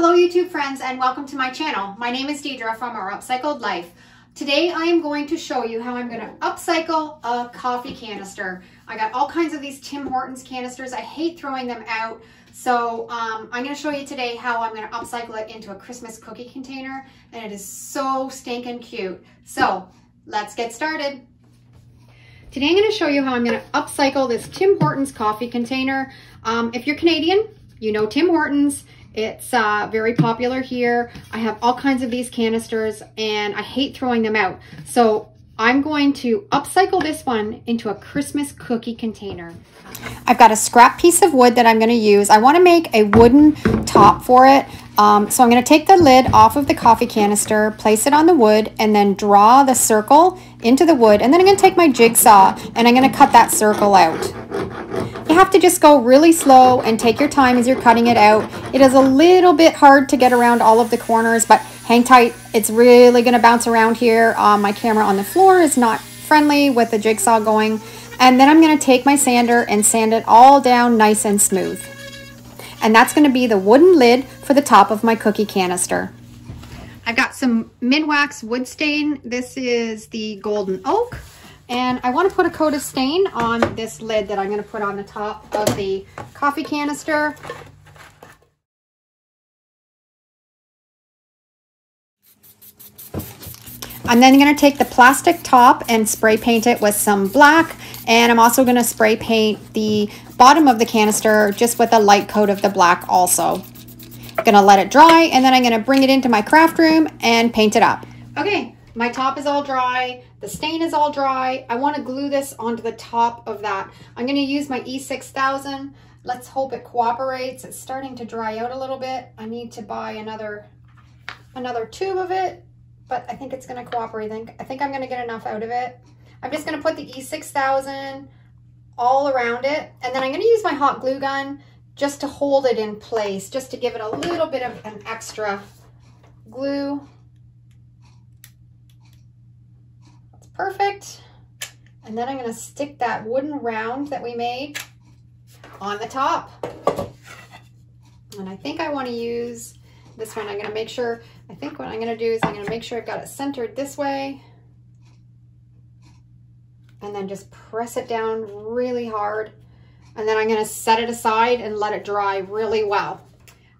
Hello YouTube friends and welcome to my channel. My name is Deidre from Our Upcycled Life. Today I am going to show you how I'm going to upcycle a coffee canister. I got all kinds of these Tim Hortons canisters. I hate throwing them out. So um, I'm going to show you today how I'm going to upcycle it into a Christmas cookie container and it is so stinking cute. So let's get started. Today I'm going to show you how I'm going to upcycle this Tim Hortons coffee container. Um, if you're Canadian, you know Tim Hortons. It's uh, very popular here. I have all kinds of these canisters and I hate throwing them out. So I'm going to upcycle this one into a Christmas cookie container. I've got a scrap piece of wood that I'm going to use. I want to make a wooden top for it. Um, so I'm going to take the lid off of the coffee canister, place it on the wood, and then draw the circle into the wood. And then I'm going to take my jigsaw and I'm going to cut that circle out. You have to just go really slow and take your time as you're cutting it out. It is a little bit hard to get around all of the corners, but hang tight. It's really going to bounce around here. Um, my camera on the floor is not friendly with the jigsaw going. And then I'm going to take my sander and sand it all down nice and smooth. And that's going to be the wooden lid for the top of my cookie canister. I've got some Minwax wood stain. This is the golden oak. And I want to put a coat of stain on this lid that I'm going to put on the top of the coffee canister. I'm then going to take the plastic top and spray paint it with some black. And I'm also going to spray paint the bottom of the canister just with a light coat of the black also. I'm going to let it dry and then I'm going to bring it into my craft room and paint it up. Okay, my top is all dry. The stain is all dry. I want to glue this onto the top of that. I'm going to use my E6000. Let's hope it cooperates. It's starting to dry out a little bit. I need to buy another another tube of it, but I think it's going to cooperate. I think, I think I'm going to get enough out of it. I'm just going to put the E6000 all around it, and then I'm going to use my hot glue gun just to hold it in place, just to give it a little bit of an extra glue. Perfect. And then I'm going to stick that wooden round that we made on the top. And I think I want to use this one. I'm going to make sure, I think what I'm going to do is I'm going to make sure I've got it centered this way. And then just press it down really hard. And then I'm going to set it aside and let it dry really well.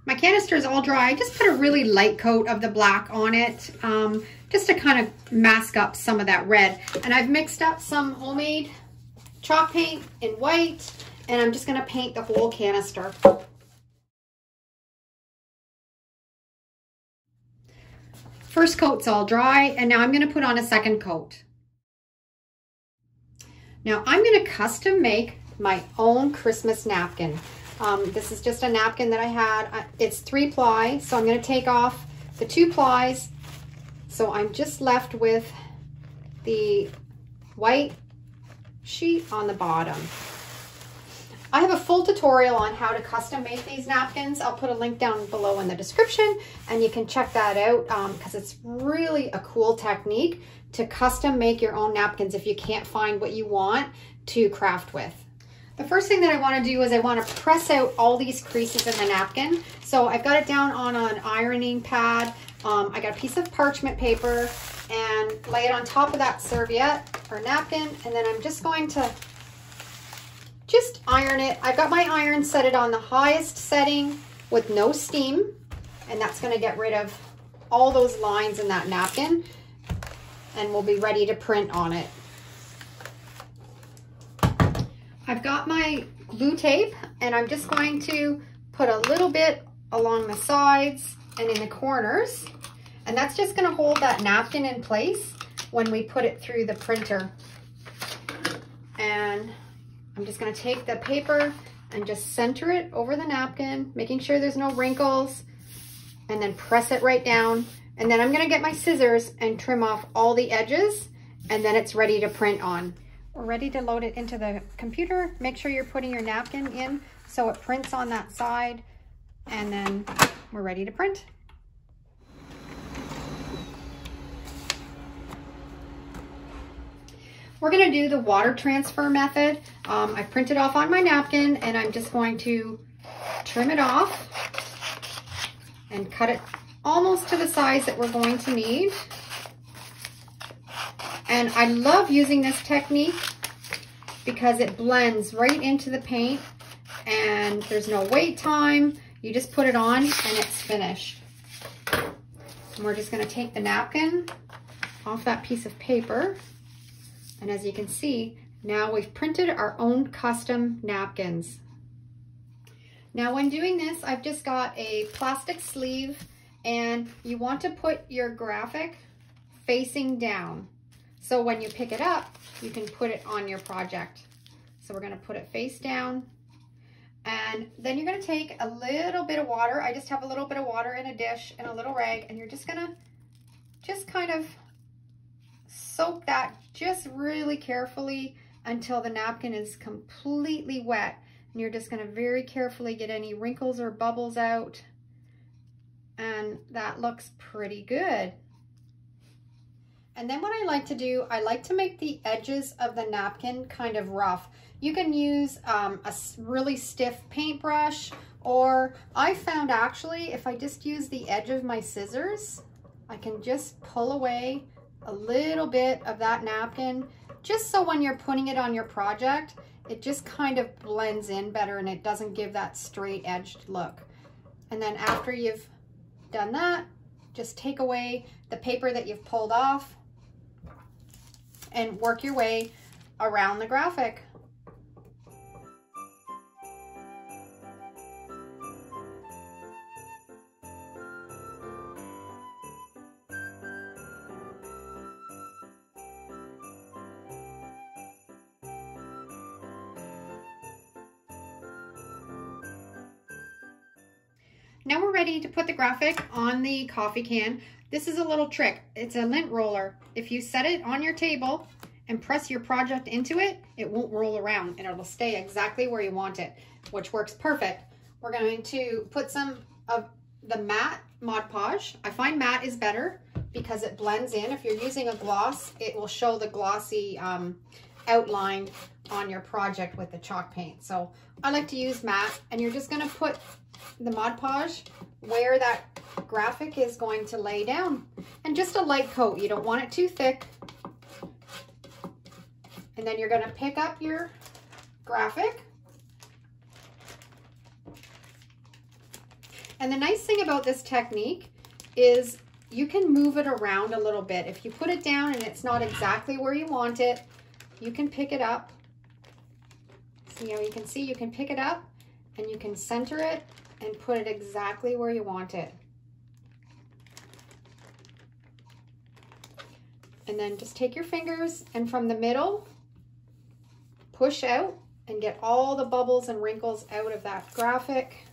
My canister is all dry. I just put a really light coat of the black on it. Um, just to kind of mask up some of that red. And I've mixed up some homemade chalk paint in white, and I'm just gonna paint the whole canister. First coat's all dry, and now I'm gonna put on a second coat. Now I'm gonna custom make my own Christmas napkin. Um, this is just a napkin that I had. It's three ply, so I'm gonna take off the two plies so I'm just left with the white sheet on the bottom. I have a full tutorial on how to custom make these napkins. I'll put a link down below in the description and you can check that out because um, it's really a cool technique to custom make your own napkins if you can't find what you want to craft with. The first thing that I want to do is I want to press out all these creases in the napkin. So I've got it down on an ironing pad. Um, I got a piece of parchment paper and lay it on top of that serviette or napkin. And then I'm just going to just iron it. I've got my iron set it on the highest setting with no steam. And that's going to get rid of all those lines in that napkin. And we'll be ready to print on it. I've got my glue tape and I'm just going to put a little bit along the sides and in the corners. And that's just gonna hold that napkin in place when we put it through the printer. And I'm just gonna take the paper and just center it over the napkin, making sure there's no wrinkles, and then press it right down. And then I'm gonna get my scissors and trim off all the edges, and then it's ready to print on. We're ready to load it into the computer. Make sure you're putting your napkin in so it prints on that side, and then we're ready to print. We're gonna do the water transfer method. Um, I printed off on my napkin and I'm just going to trim it off. and cut it almost to the size that we're going to need. And I love using this technique because it blends right into the paint and there's no wait time. You just put it on and it's finished. And we're just gonna take the napkin off that piece of paper. And as you can see, now we've printed our own custom napkins. Now when doing this, I've just got a plastic sleeve and you want to put your graphic facing down. So when you pick it up, you can put it on your project. So we're gonna put it face down. And then you're gonna take a little bit of water. I just have a little bit of water in a dish and a little rag, and you're just gonna just kind of soak that just really carefully until the napkin is completely wet. And you're just gonna very carefully get any wrinkles or bubbles out. And that looks pretty good. And then what I like to do, I like to make the edges of the napkin kind of rough. You can use um, a really stiff paintbrush or I found actually if I just use the edge of my scissors, I can just pull away a little bit of that napkin just so when you're putting it on your project, it just kind of blends in better and it doesn't give that straight edged look. And then after you've done that, just take away the paper that you've pulled off and work your way around the graphic. Now we're ready to put the graphic on the coffee can. This is a little trick. It's a lint roller. If you set it on your table and press your project into it, it won't roll around and it'll stay exactly where you want it, which works perfect. We're going to put some of the matte Mod Podge. I find matte is better because it blends in. If you're using a gloss, it will show the glossy um, outline on your project with the chalk paint. So I like to use matte and you're just gonna put the Mod Podge where that graphic is going to lay down. And just a light coat. You don't want it too thick. And then you're going to pick up your graphic. And the nice thing about this technique is you can move it around a little bit. If you put it down and it's not exactly where you want it, you can pick it up. You know, you can see you can pick it up and you can center it and put it exactly where you want it. And then just take your fingers and from the middle, push out and get all the bubbles and wrinkles out of that graphic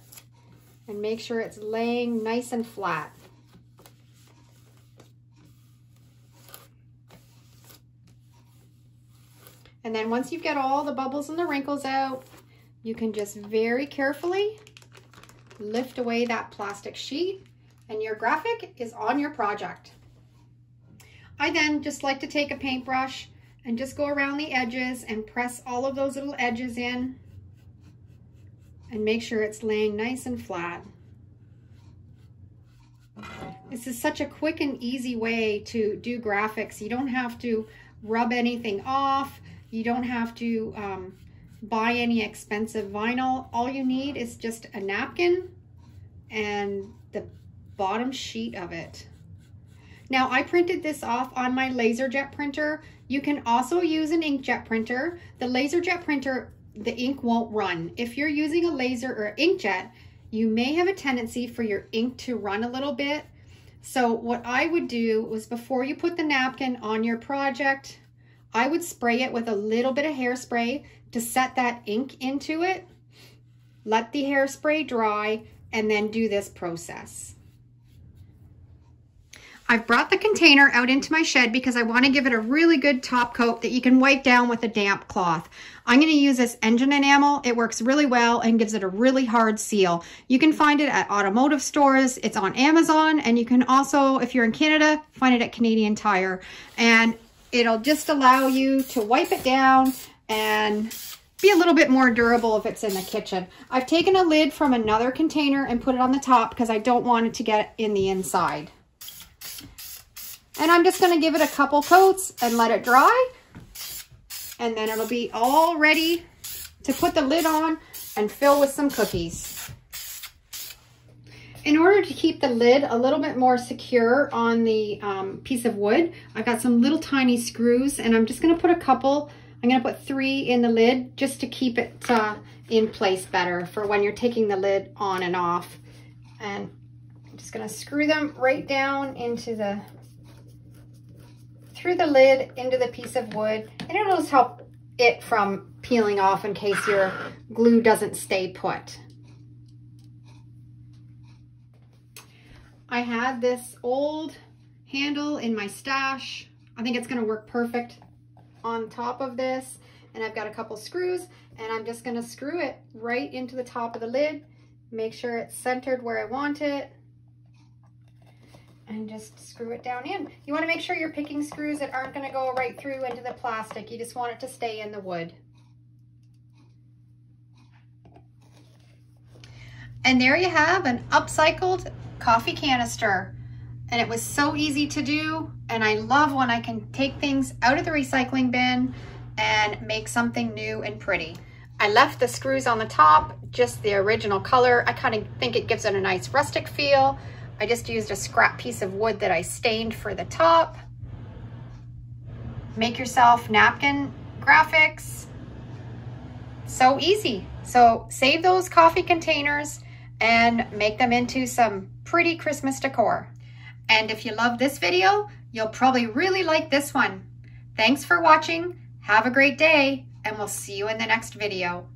and make sure it's laying nice and flat. And then once you've got all the bubbles and the wrinkles out, you can just very carefully lift away that plastic sheet and your graphic is on your project. I then just like to take a paintbrush and just go around the edges and press all of those little edges in and make sure it's laying nice and flat. This is such a quick and easy way to do graphics. You don't have to rub anything off. You don't have to um, buy any expensive vinyl. All you need is just a napkin and the bottom sheet of it. Now I printed this off on my LaserJet printer. You can also use an inkjet printer. The LaserJet printer, the ink won't run. If you're using a laser or inkjet, you may have a tendency for your ink to run a little bit. So what I would do was before you put the napkin on your project, I would spray it with a little bit of hairspray to set that ink into it. Let the hairspray dry and then do this process. I've brought the container out into my shed because I want to give it a really good top coat that you can wipe down with a damp cloth. I'm going to use this engine enamel. It works really well and gives it a really hard seal. You can find it at automotive stores. It's on Amazon and you can also, if you're in Canada, find it at Canadian Tire. And it'll just allow you to wipe it down and be a little bit more durable if it's in the kitchen. I've taken a lid from another container and put it on the top because I don't want it to get in the inside. And I'm just gonna give it a couple coats and let it dry. And then it'll be all ready to put the lid on and fill with some cookies. In order to keep the lid a little bit more secure on the um, piece of wood, I've got some little tiny screws and I'm just gonna put a couple, I'm gonna put three in the lid just to keep it uh, in place better for when you're taking the lid on and off. And I'm just gonna screw them right down into the, through the lid into the piece of wood. And it'll just help it from peeling off in case your glue doesn't stay put. I had this old handle in my stash. I think it's gonna work perfect on top of this. And I've got a couple screws and I'm just gonna screw it right into the top of the lid. Make sure it's centered where I want it and just screw it down in. You wanna make sure you're picking screws that aren't gonna go right through into the plastic. You just want it to stay in the wood. And there you have an upcycled coffee canister. And it was so easy to do. And I love when I can take things out of the recycling bin and make something new and pretty. I left the screws on the top, just the original color. I kind of think it gives it a nice rustic feel. I just used a scrap piece of wood that I stained for the top. Make yourself napkin graphics. So easy. So save those coffee containers and make them into some pretty Christmas decor. And if you love this video, you'll probably really like this one. Thanks for watching. Have a great day, and we'll see you in the next video.